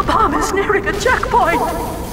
The bomb is nearing a checkpoint!